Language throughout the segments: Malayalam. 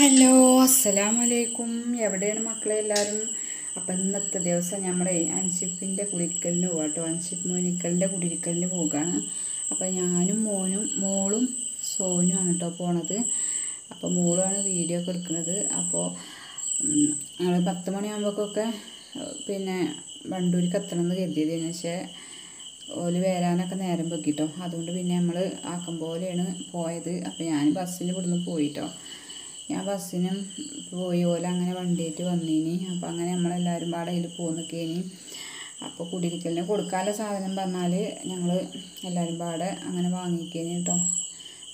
ഹലോ അസ്സലാമലൈക്കും. എവിടെയാണ് മക്കളെ എല്ലാവരും? അപ്പം ഇന്നത്തെ ദിവസം നമ്മളെ അൻഷിപ്പിന്റെ കുടിക്കലിന് പോകാം കേട്ടോ അൻഷിപ്പ് മോനിക്കലിന്റെ കുടിയിരിക്കലിന് പോകുകയാണ് അപ്പം ഞാനും മോനും മോളും സോനുമാണ് കേട്ടോ പോണത്. അപ്പോൾ മോളുമാണ് വീഡിയോ ഒക്കെ എടുക്കുന്നത്. അപ്പോൾ ഞങ്ങൾ പത്ത് മണിയാകുമ്പോഴൊക്കെ പിന്നെ വണ്ടൂരിക്ക് എത്തണം എന്ന് കരുതിയതിന്. പക്ഷേ ഓൽ വരാനൊക്കെ നേരം വെക്കിട്ടോ അതുകൊണ്ട് പിന്നെ നമ്മൾ ആക്കം പോലെയാണ് പോയത്. അപ്പോൾ ഞാൻ ബസ്സിൽ ഇവിടുന്ന് പോയിട്ടോ. ഞാൻ ബസ്സിനും പോയി. ഓല അങ്ങനെ വണ്ടിയിട്ട് വന്നീനി. അപ്പോൾ അങ്ങനെ നമ്മളെല്ലാവരും പാടെ അതിൽ പോന്നിക്കേനി അപ്പോൾ കുടിയിരിക്കലിന് കൊടുക്കാനുള്ള സാധനം പറഞ്ഞാൽ ഞങ്ങൾ എല്ലാവരും പാടെ അങ്ങനെ വാങ്ങിക്കേനി കേട്ടോ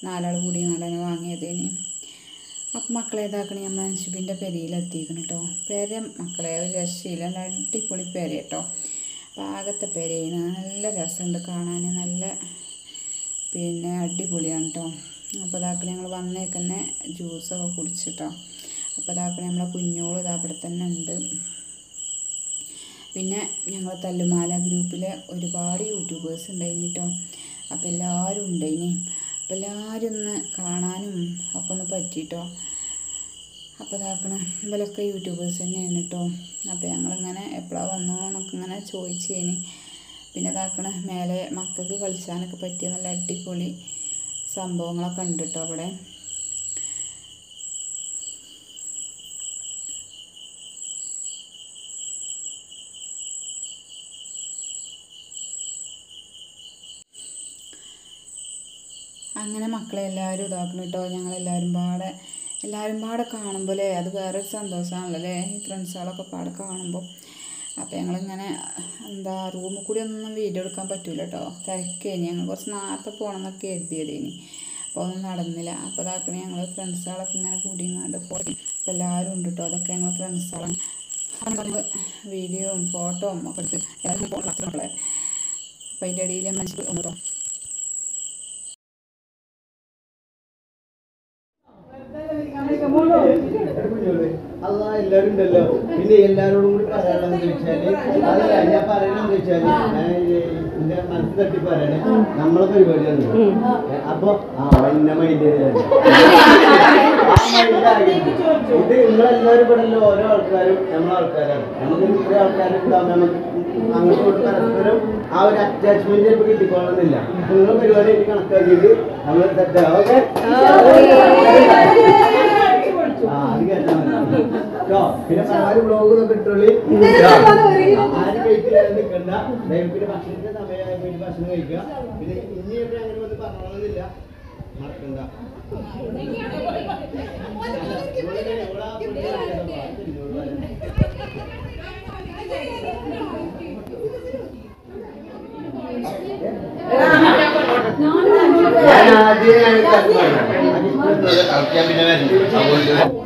നാലാൾ കൂടി അങ്ങനെ വാങ്ങിയതേനി. അപ്പം മക്കളെ ഇതാക്കണേ ഞാൻ മനുഷ്യപ്പിന്റെ പെരയിലെത്തിക്കണം കേട്ടോ പേര മക്കളെ ഒരു രക്ഷയില്ല. നല്ല അടിപൊളി പെര കേട്ടോ പാകത്തെ പെരയാണ് നല്ല രസമുണ്ട് കാണാൻ നല്ല പിന്നെ അടിപൊളിയാണ് കേട്ടോ അപ്പോൾ ഇതാക്കണേ ഞങ്ങൾ വന്നേക്കന്നെ ജ്യൂസൊക്കെ കുടിച്ചിട്ടോ. അപ്പോൾ ഇതാക്കണേ നമ്മളെ കുഞ്ഞോൾ ഇതാ ഇവിടെ തന്നെ ഉണ്ട്. പിന്നെ ഞങ്ങൾ തല്ലുമാല ഗ്രൂപ്പിലെ ഒരുപാട് യൂട്യൂബേഴ്സ് ഉണ്ടായിന് കേട്ടോ അപ്പോൾ എല്ലാവരും ഉണ്ടായിനി അപ്പോൾ എല്ലാവരും ഒന്ന് കാണാനും ഒക്കെ ഒന്ന് പറ്റിയിട്ടോ അപ്പോൾ ഇതാക്കണം ഇവരൊക്കെ യൂട്യൂബേഴ്സ് തന്നെയാണ് കേട്ടോ അപ്പോൾ ഞങ്ങളിങ്ങനെ എപ്പോഴാണ് വന്നോ എന്നൊക്കെ ഇങ്ങനെ ചോദിച്ചേനി പിന്നെ ഇതാക്കണം മേലെ മക്കൾക്ക് കളിച്ചാനൊക്കെ പറ്റിയ നല്ല അടിപൊളി. സംഭവങ്ങളൊക്കെ ഉണ്ട് കേട്ടോ അവിടെ? അങ്ങനെ മക്കളെ എല്ലാവരും ഇതാക്കണം കേട്ടോ. ഞങ്ങളെല്ലാവരും പാടെ എല്ലാവരും പാടെ കാണുമ്പോൾ അല്ലേ? അത് വേറൊരു സന്തോഷമാണല്ലോ അല്ലേ? ഈ ഫ്രണ്ട്സുകളൊക്കെ പാടെ കാണുമ്പോൾ. അപ്പോൾ ഞങ്ങളിങ്ങനെ എന്താ റൂമിൽ കൂടി ഒന്നും വീഡിയോ എടുക്കാൻ പറ്റൂല കേട്ടോ തിരക്കേനി. ഞങ്ങൾ കുറച്ച് നേരത്തെ പോകണം എന്നൊക്കെ എഴുതിയതേനി അപ്പോൾ ഒന്നും നടന്നില്ല. അപ്പോൾ അതാക്കണേ ഞങ്ങൾ ഫ്രണ്ട്സുകളൊക്കെ ഇങ്ങനെ കൂടിങ്ങാണ്ട് പോയി. അപ്പോൾ എല്ലാവരും ഉണ്ട് കേട്ടോ അതൊക്കെ ഞങ്ങൾ ഫ്രണ്ട്സുകളാണ് വീഡിയോയും ഫോട്ടോയും ഒക്കെ എടുത്ത് എല്ലാവരും പോകണം അപ്പോൾ അതിന്റെ ഇടയിൽ മനസ്സിൽ ഒന്നോ ഉണ്ടല്ലോ പിന്നെ എല്ലാരോടും കൂടി പറയാനുള്ളത് ചോദിച്ചാൽ അതല്ല ഞാൻ പറയണെന്ന് ചോദിച്ചാൽ ഞാൻ എന്റെ മനസ്സ് തട്ടി പറയണേ നമ്മളെ പരിപാടിയാണ്. അപ്പൊ ആ വന്ന മൈൻഡ് ഇത് നിങ്ങളെല്ലാവരും ഇവിടെ ഉള്ള ഓരോ ആൾക്കാരും നമ്മളെ ആൾക്കാരാണ്. നമുക്ക് ഇത്ര ആൾക്കാരുണ്ടാവും നമുക്ക് അങ്ങോട്ട് പരസ്പരം ആ ഒരു അറ്റാച്ച്മെന്റ് ചിലപ്പോൾ കിട്ടിക്കോളുന്നില്ല നിങ്ങളെ പരിപാടി എനിക്ക് കണക്കാക്കിയിട്ട് നമ്മൾ തെറ്റാ. ഓക്കെ ആ, അത് കേട്ടാ മതി. ട്ടോ, പിന്നെ ആര് ബ്ലോഗ് നോക്കി ഇട്ടോളി. ആര് കഴിക്കില്ലാതെ നിൽക്കണ്ട ദൈവത്തിന്റെ ഭക്ഷണത്തിന്റെ സമയമായി പോയിട്ട് ഭക്ഷണം കഴിക്കുക പിന്നെ ഇനി എപ്പോഴും അങ്ങനെ വന്ന് പറഞ്ഞോളന്നില്ല. മറക്കണ്ട. ഞാൻ ആദ്യം ഞാൻ കളിക്കാൻ പിന്നെ വരണ്ട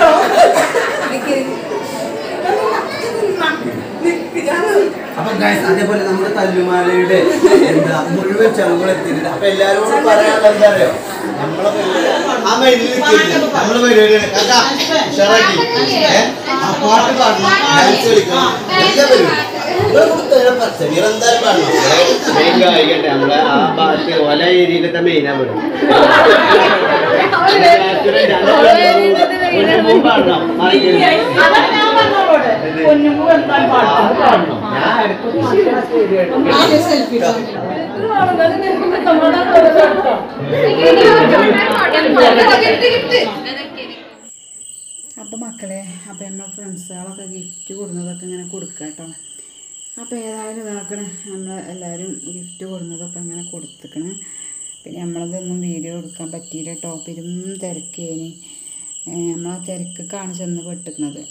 guys, അതേപോലെ നമ്മുടെ തല്ലുമാലയുടെ എന്താ മുഴുവൻ ചെലവുകൾ എത്തിയിട്ടുണ്ട് അപ്പൊ എല്ലാരോടും പറയാനുള്ള എന്താ അറിയോ നമ്മളെ നമ്മളെ പരിപാടിയാണ് കാക്കാ, ഉഷാറാക്കി. ഏ? ആ പാട്ട് പാടണം. ഡാൻസ് കളിക്കണം. എല്ലാ പരിപാടി? കായികട്ടെ നമ്മളെ ആ ഭാഗത്ത് ഓല ഏരിയയിലത്തെ മെയിനാ പെടും പാടണം. അപ്പോൾ മക്കളെ അപ്പൊ നമ്മൾ ഫ്രണ്ട്സുകളൊക്കെ ഗിഫ്റ്റ് കൊടുക്കുന്നതൊക്കെ ഇങ്ങനെ കൊടുക്കുക കേട്ടോ. അപ്പോൾ ഏതായാലും ഇതാക്കണേ. നമ്മൾ എല്ലാവരും ഗിഫ്റ്റ് കൊടുക്കുന്നതൊക്കെ അങ്ങനെ കൊടുത്തിക്കണ്. പിന്നെ നമ്മളതൊന്നും വീഡിയോ എടുക്കാൻ പറ്റിയില്ല ടോപ്പിലും തിരക്കേനി. നമ്മൾ ആ തിരക്കാണ് ചെന്ന് പെട്ടിക്കണത്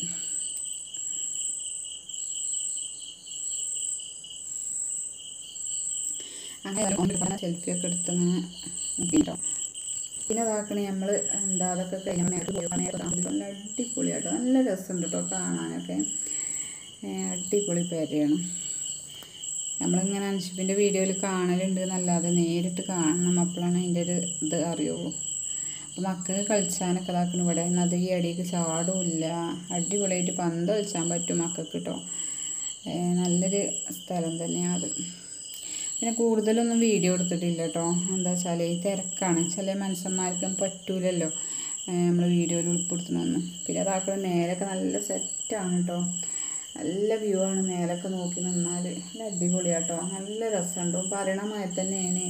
അങ്ങനെ സെൽഫിയൊക്കെ എടുത്തങ്ങനെ നോക്കിട്ടോ പിന്നെ അതാക്കണേ നമ്മൾ എന്താ അതൊക്കെ കഴിഞ്ഞാൽ നേരത്തെ പോയി നല്ല അടിപൊളിയാട്ടോ നല്ല രസമുണ്ട് കേട്ടോ കാണാനൊക്കെ. അടിപൊളി പേരയാണ്. നമ്മളിങ്ങനെ അൻഷിപ്പിന്റെ വീഡിയോയിൽ കാണലുണ്ട് എന്നല്ലാതെ നേരിട്ട് കാണണം അപ്പോഴാണ് അതിന്റെ ഒരു ഇത് അറിയുള്ളൂ. അപ്പോൾ മക്കൾക്ക് കളിച്ചാനൊക്കെ ഇതാക്കണം ഇവിടെ. അത് ഈ ചാടുമില്ല അടിപൊളിയായിട്ട് പന്ത് കളിച്ചാൻ പറ്റും മക്കൾക്ക് കേട്ടോ നല്ലൊരു സ്ഥലം തന്നെയാണത് പിന്നെ കൂടുതലൊന്നും വീഡിയോ എടുത്തിട്ടില്ല കേട്ടോ എന്താ വെച്ചാൽ ഈ തിരക്കാണ്. ചില മനുഷ്യന്മാർക്കും പറ്റൂലല്ലോ. നമ്മൾ വീഡിയോയിൽ ഉൾപ്പെടുത്തണമെന്ന്. പിന്നെ അതാക്കുന്ന മേലൊക്കെ നല്ല സെറ്റാണ് കേട്ടോ നല്ല വ്യൂ ആണ് മേലൊക്കെ നോക്കി നിന്നാൽ നല്ല അടിപൊളിയാട്ടോ നല്ല രസമുണ്ടോ. പറയണമായി തന്നെയാണ്.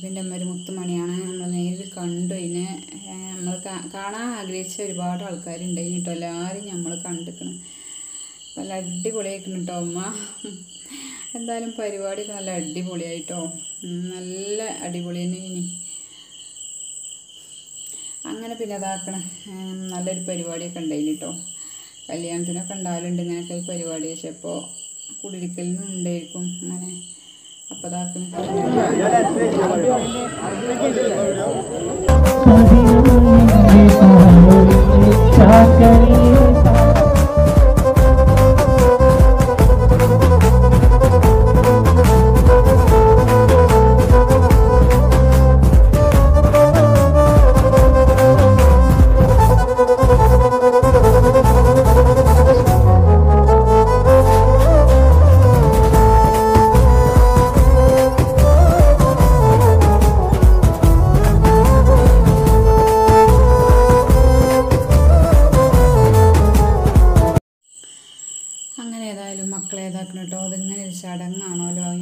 അൻഷിപ്പിന്റെ അമ്മ ഒരു മുത്തുമണിയാണ് നമ്മൾ നേരിൽ കണ്ടു. ഇതിനെ നമ്മൾ കാണാൻ ആഗ്രഹിച്ച ഒരുപാട് ആൾക്കാരുണ്ട്. കേട്ടോ എല്ലാവരും നമ്മൾ കണ്ടിരിക്കണം നല്ല അടിപൊളിയായിരിക്കണം കേട്ടോ അമ്മ. എന്തായാലും പരിപാടിയൊക്കെ നല്ല അടിപൊളിയായിട്ടോ. നല്ല അടിപൊളി തന്നെ ഇനി. അങ്ങനെ പിന്നെ അതാക്കണം നല്ലൊരു പരിപാടിയൊക്കെ ഉണ്ടായിന് കേട്ടോ കല്യാണത്തിനൊക്കെ ഉണ്ടാവലുണ്ട് ഇങ്ങനെയൊക്കെ പരിപാടി. പക്ഷെ ഇപ്പോൾ കുടിരിക്കലിനും ഉണ്ടായിരിക്കും. അങ്ങനെ അപ്പോൾ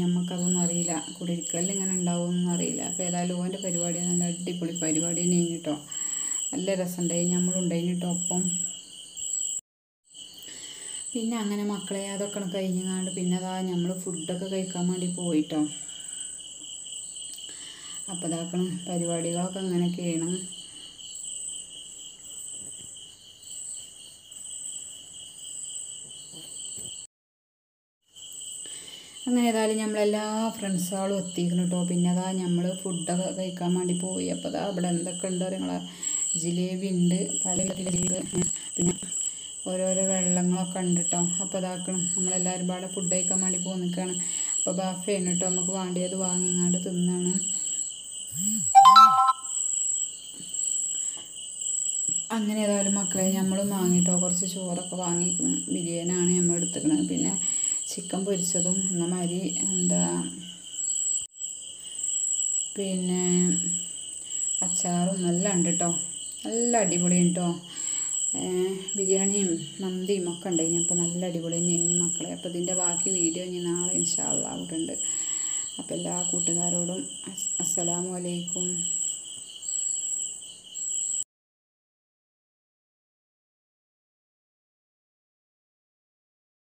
നമുക്കതൊന്നും അറിയില്ല. കുടിയിരിക്കലിൽ ഇങ്ങനെ ഉണ്ടാവുമെന്നൊന്നും അറിയില്ല. അപ്പോൾ ഏതായാലും ഓന്റെ പരിപാടി നല്ല അടിപൊളി പരിപാടി തന്നെ കേട്ടോ നല്ല രസമുണ്ടായി. നമ്മളുണ്ടായിന് കേട്ടോ ഒപ്പം. പിന്നെ അങ്ങനെ മക്കളെ അതൊക്കെ കഴിഞ്ഞങ്ങാണ്ട് പിന്നെ അതാ നമ്മൾ ഫുഡൊക്കെ കഴിക്കാൻ വേണ്ടി പോയിട്ടോ. അപ്പോൾ ഇതാക്കണം പരിപാടികളൊക്കെ അങ്ങനെയൊക്കെയാണ്. അങ്ങനെ ഏതായാലും നമ്മളെല്ലാ ഫ്രണ്ട്സുകളും എത്തിക്കണം കേട്ടോ പിന്നെ അതാ നമ്മൾ ഫുഡൊക്കെ കഴിക്കാൻ വേണ്ടി പോയി. അപ്പോൾ അതാ അവിടെ എന്തൊക്കെ ഉണ്ട് നിങ്ങളെ ജിലേബി ഉണ്ട് പല പിന്നെ ഓരോരോ വെള്ളങ്ങളൊക്കെ ഉണ്ട് കേട്ടോ അപ്പോൾ ഇതാക്കണം നമ്മളെല്ലാവരും പാടെ ഫുഡ് കഴിക്കാൻ വേണ്ടി പോകുന്ന നിൽക്കുകയാണ് അപ്പോൾ ബാഫയാണ് കേട്ടോ നമുക്ക് വേണ്ടിയത് വാങ്ങിങ്ങാണ്ട് തിന്നാണ്. അങ്ങനെ ഏതായാലും മക്കളെ നമ്മളും വാങ്ങിയിട്ടോ കുറച്ച് ചോറൊക്കെ വാങ്ങി ബിരിയാണിയാണ് നമ്മൾ എടുത്തിരുന്നത് പിന്നെ ചിക്കൻ പൊരിച്ചതും എന്ന മാതിരി എന്താ പിന്നെ അച്ചാറും എല്ലാം ഉണ്ട് കേട്ടോ നല്ല അടിപൊളിയാണ് കേട്ടോ ബിരിയാണിയും മന്തിയും ഒക്കെ ഉണ്ടായിന്. അപ്പോൾ നല്ല അടിപൊളി തന്നെയായിരുന്നു മക്കളെ. അപ്പോൾ ഇതിന്റെ ബാക്കി വീഡിയോ ഇനി നാളെ ഇൻഷാള്ള അവിടെ ഉണ്ട് അപ്പോൾ എല്ലാ കൂട്ടുകാരോടും അസ്സലാമലൈക്കും